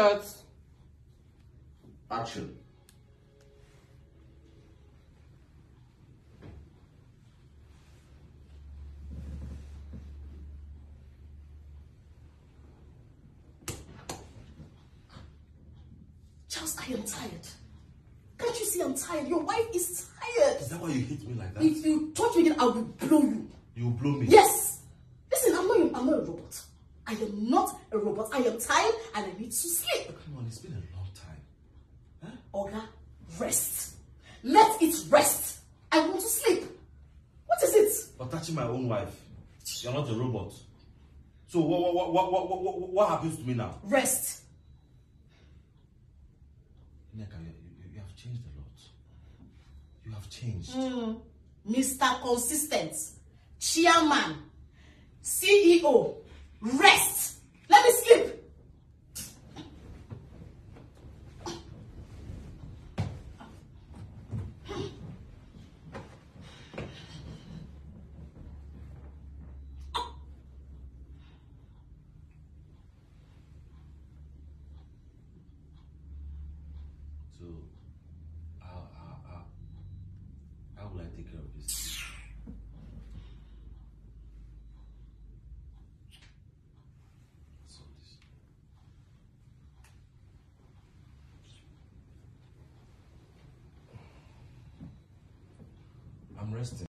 Cut. Action. Charles, I am tired. Can't you see I'm tired? Your wife is tired. Is that why you hit me like that? If you touch me again, I will blow you. You will blow me. Yes. Listen, I'm not. I'm not a robot. I am not a robot. I am tired and I need to sleep. Oh, come on, it's been a long time. Oga, rest. Let it rest. I want to sleep. What is it? But touching my own wife, you're not a robot. So what what what what what, what, happens to me now? Rest. Nneka, you, you, you have changed a lot. You have changed. Hmm. Mr. Consistent, Chairman, CEO, rest. Let me sleep. So how how how will I take care of this? So this. Resting.